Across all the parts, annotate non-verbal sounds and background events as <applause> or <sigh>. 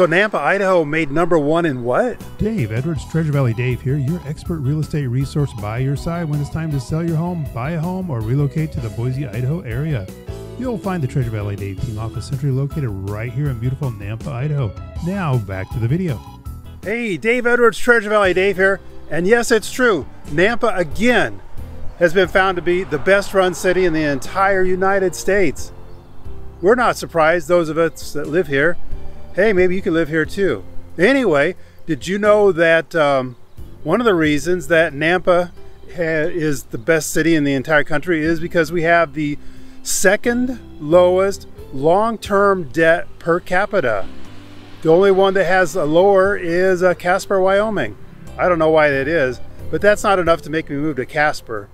So Nampa, Idaho made number one in what? Dave, Edwards Treasure Valley Dave here, your expert real estate resource by your side when it's time to sell your home, buy a home, or relocate to the Boise, Idaho area. You'll find the Treasure Valley Dave team office centrally located right here in beautiful Nampa, Idaho. Now, back to the video. Hey, Dave Edwards, Treasure Valley Dave here. And yes, it's true. Nampa again has been found to be the best run city in the entire United States. We're not surprised, those of us that live here. Hey, maybe you can live here too. Anyway, did you know that um, one of the reasons that Nampa is the best city in the entire country is because we have the second lowest long-term debt per capita. The only one that has a lower is uh, Casper, Wyoming. I don't know why that is, but that's not enough to make me move to Casper.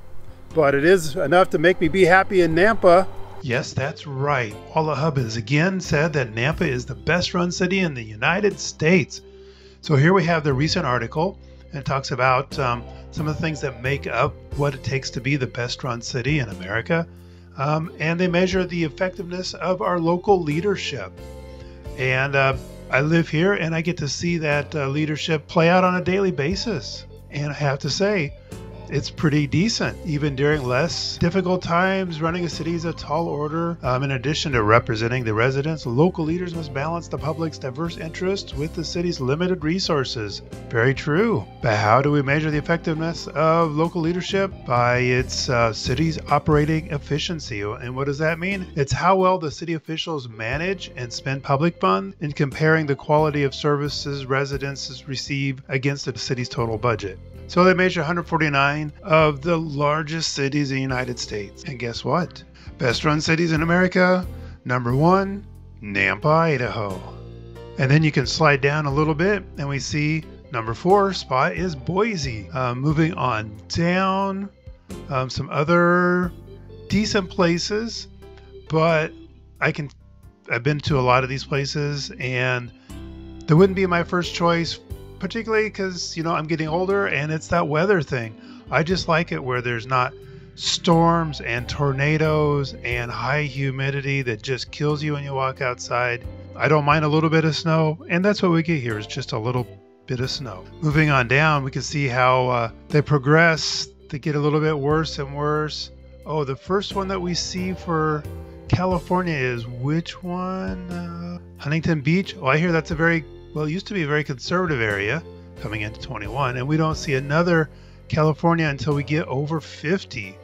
But it is enough to make me be happy in Nampa. Yes, that's right. WalletHub has again said that Nampa is the best run city in the United States. So here we have the recent article, and talks about um, some of the things that make up what it takes to be the best run city in America. Um, and they measure the effectiveness of our local leadership. And uh, I live here and I get to see that uh, leadership play out on a daily basis. And I have to say, it's pretty decent, even during less difficult times. Running a city is a tall order. Um, in addition to representing the residents, local leaders must balance the public's diverse interests with the city's limited resources. Very true. But how do we measure the effectiveness of local leadership? By its uh, city's operating efficiency. And what does that mean? It's how well the city officials manage and spend public funds in comparing the quality of services residents receive against the city's total budget. So they measure 149 of the largest cities in the United States. And guess what? Best run cities in America, number one, Nampa, Idaho. And then you can slide down a little bit and we see number four spot is Boise. Uh, moving on down, um, some other decent places, but I can, I've been to a lot of these places and that wouldn't be my first choice particularly because you know I'm getting older and it's that weather thing. I just like it where there's not storms and tornadoes and high humidity that just kills you when you walk outside. I don't mind a little bit of snow, and that's what we get here is just a little bit of snow. Moving on down, we can see how uh, they progress. They get a little bit worse and worse. Oh, the first one that we see for California is which one? Uh, Huntington Beach. Oh, I hear that's a very well, it used to be a very conservative area coming into 21, and we don't see another California until we get over 50,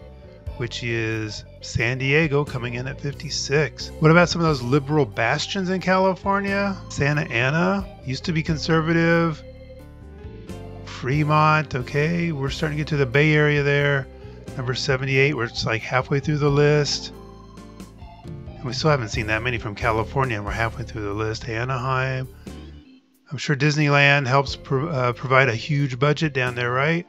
which is San Diego coming in at 56. What about some of those liberal bastions in California? Santa Ana used to be conservative. Fremont, okay, we're starting to get to the Bay Area there. Number 78, where it's like halfway through the list. And we still haven't seen that many from California, and we're halfway through the list. Anaheim, I'm sure Disneyland helps pro- uh, provide a huge budget down there, right?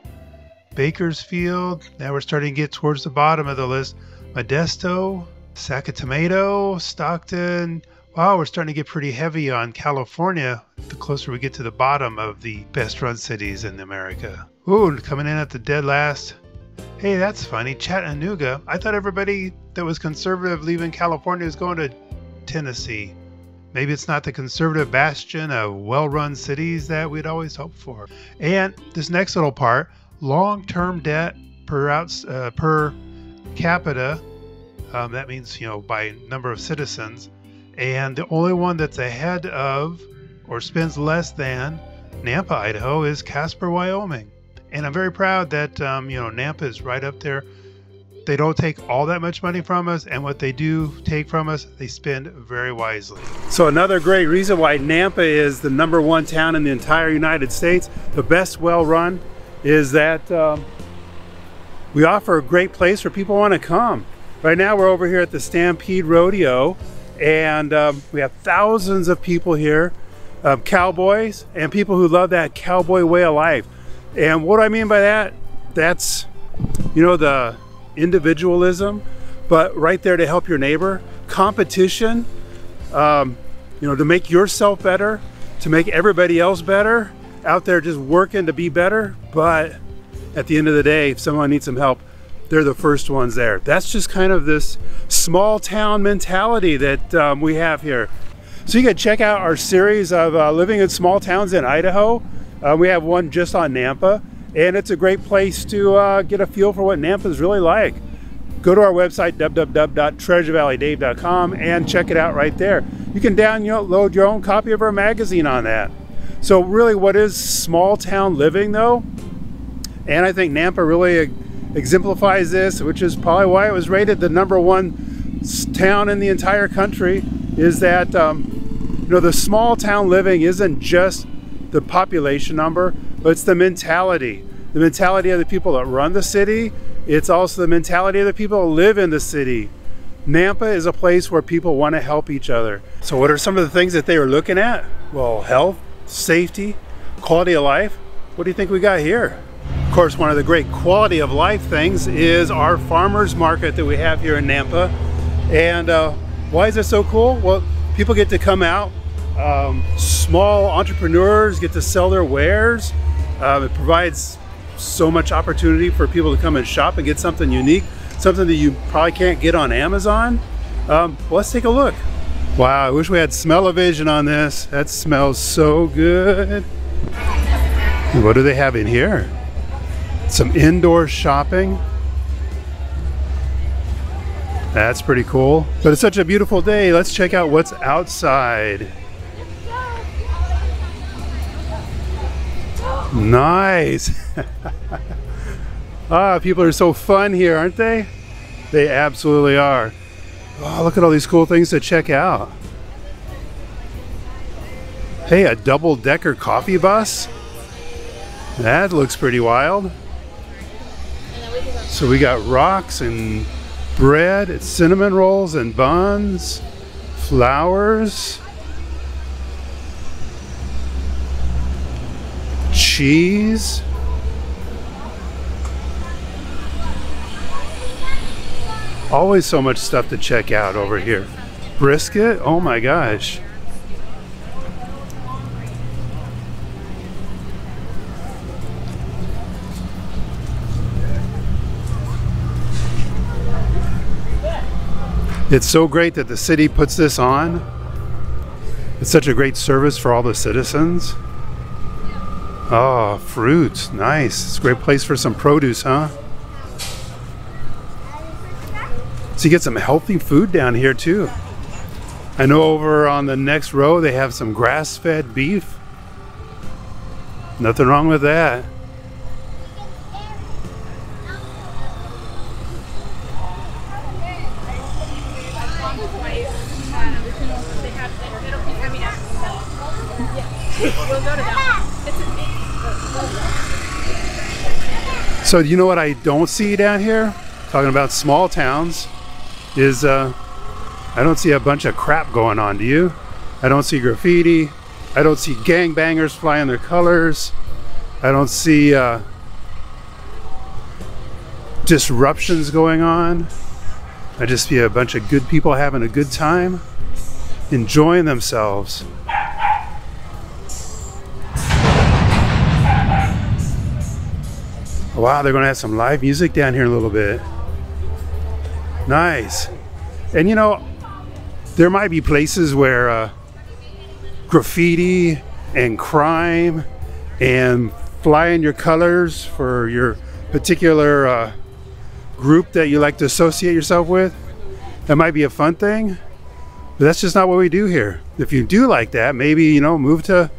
Bakersfield. Now we're starting to get towards the bottom of the list. Modesto, Sacramento, Stockton. Wow, we're starting to get pretty heavy on California the closer we get to the bottom of the best run cities in America. Ooh, coming in at the dead last. Hey, that's funny. Chattanooga. I thought everybody that was conservative leaving California was going to Tennessee. Maybe it's not the conservative bastion of well run cities that we'd always hoped for. And this next little part long term debt per, outs, uh, per capita, um, that means, you know, by number of citizens. And the only one that's ahead of or spends less than Nampa, Idaho is Casper, Wyoming. And I'm very proud that, um, you know, Nampa is right up there they don't take all that much money from us, and what they do take from us, they spend very wisely. So, another great reason why Nampa is the number one town in the entire United States, the best well run, is that um, we offer a great place where people want to come. Right now, we're over here at the Stampede Rodeo, and um, we have thousands of people here um, cowboys and people who love that cowboy way of life. And what do I mean by that? That's, you know, the individualism, but right there to help your neighbor. Competition, um, you know, to make yourself better, to make everybody else better. Out there just working to be better, but at the end of the day, if someone needs some help, they're the first ones there. That's just kind of this small town mentality that um, we have here. So you can check out our series of uh, living in small towns in Idaho. Uh, we have one just on Nampa, and it's a great place to uh, get a feel for what Nampa is really like. Go to our website, www.treasurevalleydave.com, and check it out right there. You can download your own copy of our magazine on that. So, really, what is small town living, though? And I think Nampa really exemplifies this, which is probably why it was rated the number one town in the entire country. Is that um, you know the small town living isn't just the population number, but it's the mentality, the mentality of the people that run the city. It's also the mentality of the people who live in the city. Nampa is a place where people want to help each other. So, what are some of the things that they are looking at? Well, health, safety, quality of life. What do you think we got here? Of course, one of the great quality of life things is our farmers market that we have here in Nampa. And uh, why is it so cool? Well, people get to come out. Um, small entrepreneurs get to sell their wares. Uh, it provides so much opportunity for people to come and shop and get something unique, something that you probably can't get on Amazon. Um, well, let's take a look. Wow, I wish we had smell-o-vision on this. That smells so good. What do they have in here? Some indoor shopping. That's pretty cool. But it's such a beautiful day. Let's check out what's outside. Nice. <laughs> ah, people are so fun here, aren't they? They absolutely are. Oh, look at all these cool things to check out. Hey, a double-decker coffee bus? That looks pretty wild. So we got rocks and bread, it's cinnamon rolls and buns, flowers, cheese. Always so much stuff to check out over here. Brisket, oh my gosh. It's so great that the city puts this on. It's such a great service for all the citizens. Oh, fruits. Nice. It's a great place for some produce, huh? So you get some healthy food down here too. I know over on the next row they have some grass-fed beef. Nothing wrong with that. So you know what I don't see down here? Talking about small towns, is uh, I don't see a bunch of crap going on. Do you? I don't see graffiti. I don't see gangbangers flying their colors. I don't see uh, disruptions going on. I just see a bunch of good people having a good time, enjoying themselves. Wow, they're going to have some live music down here in a little bit. Nice. And you know, there might be places where uh, graffiti and crime and flying your colors for your particular uh, group that you like to associate yourself with. That might be a fun thing, but that's just not what we do here. If you do like that, maybe, you know, move to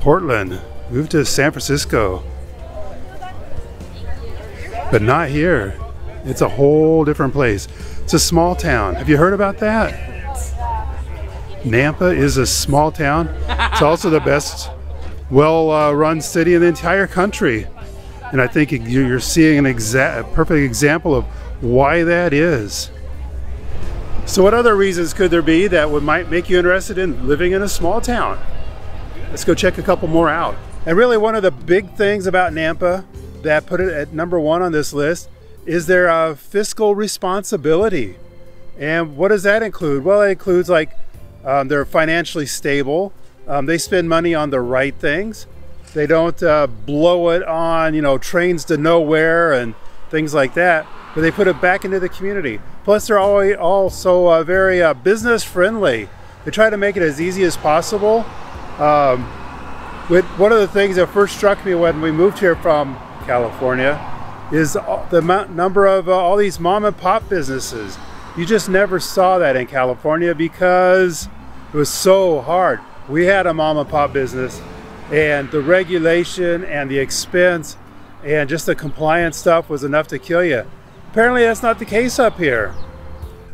Portland, move to San Francisco, but not here. It's a whole different place. It's a small town. Have you heard about that? Nampa is a small town. It's also the best well uh, city in the entire country. And I think you're seeing an exact, a perfect example of why that is. So what other reasons could there be that would might make you interested in living in a small town? Let's go check a couple more out. And really one of the big things about Nampa that put it at number one on this list is there a fiscal responsibility? And what does that include? Well, it includes like um, they're financially stable. Um, they spend money on the right things. They don't uh, blow it on, you know, trains to nowhere and things like that, but they put it back into the community. Plus, they're always also uh, very uh, business friendly. they try to make it as easy as possible. Um, with one of the things that first struck me when we moved here from California is the number of uh, all these mom and pop businesses. You just never saw that in California because it was so hard. We had a mom and pop business and the regulation and the expense and just the compliance stuff was enough to kill you. Apparently that's not the case up here.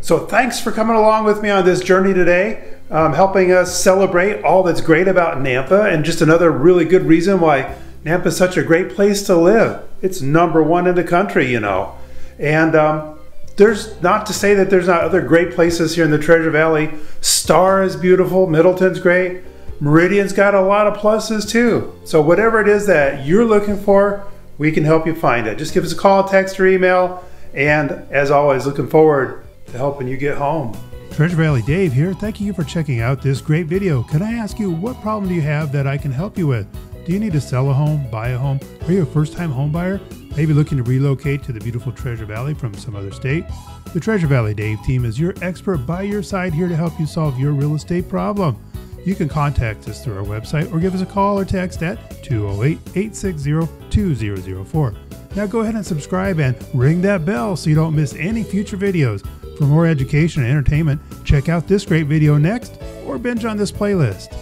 So thanks for coming along with me on this journey today, um, helping us celebrate all that's great about Nampa and just another really good reason why Nampa is such a great place to live. It's number one in the country, you know. And um, there's not to say that there's not other great places here in the Treasure Valley. Star is beautiful, Middleton's great. Meridian's got a lot of pluses too. So whatever it is that you're looking for, we can help you find it. Just give us a call, text, or email. And as always, looking forward to helping you get home. Treasure Valley Dave here. Thank you for checking out this great video. Can I ask you, what problem do you have that I can help you with? Do you need to sell a home, buy a home? Are you a first time home buyer? Maybe looking to relocate to the beautiful Treasure Valley from some other state? The Treasure Valley Dave team is your expert by your side here to help you solve your real estate problem. You can contact us through our website or give us a call or text at 208 860 2004. Now go ahead and subscribe and ring that bell so you don't miss any future videos. For more education and entertainment, check out this great video next or binge on this playlist.